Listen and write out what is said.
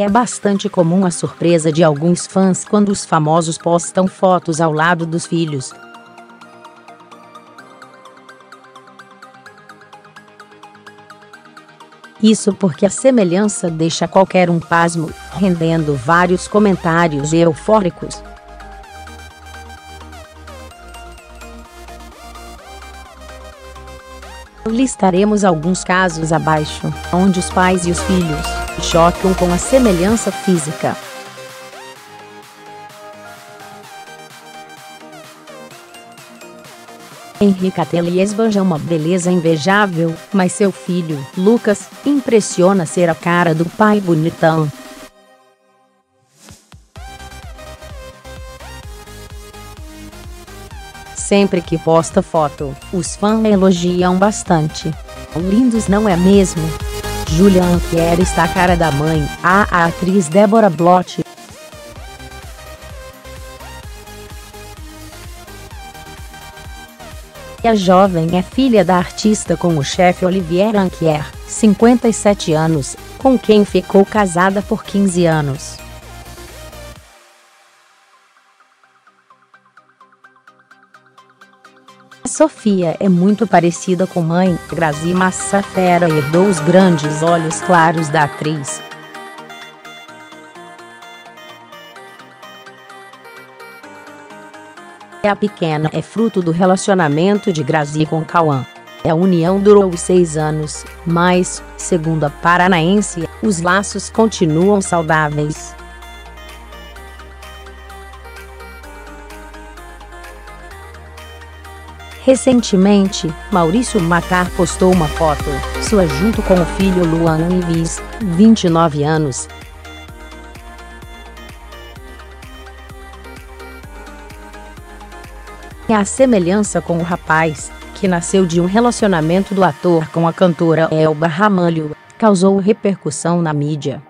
É bastante comum a surpresa de alguns fãs quando os famosos postam fotos ao lado dos filhos. Isso porque a semelhança deixa qualquer um pasmo, rendendo vários comentários eufóricos. Listaremos alguns casos abaixo, onde os pais e os filhos chocam com a semelhança física. Henrique Ateli esbanja uma beleza invejável, mas seu filho, Lucas, impressiona ser a cara do pai bonitão. Sempre que posta foto, os fãs elogiam bastante. Lindos não é mesmo? Julian Anquier está a cara da mãe, a, atriz Débora Blott. A jovem é filha da artista com o chefe Olivier Anquier, 57 anos, com quem ficou casada por 15 anos. Sofia é muito parecida com mãe, Grazi Massafera herdou os grandes olhos claros da atriz. A pequena é fruto do relacionamento de Grazi com Cauã. A união durou seis anos, mas, segundo a paranaense, os laços continuam saudáveis. Recentemente, Maurício Matar postou uma foto sua junto com o filho Luan Ives, 29 anos. A semelhança com o rapaz, que nasceu de um relacionamento do ator com a cantora Elba Ramalho, causou repercussão na mídia.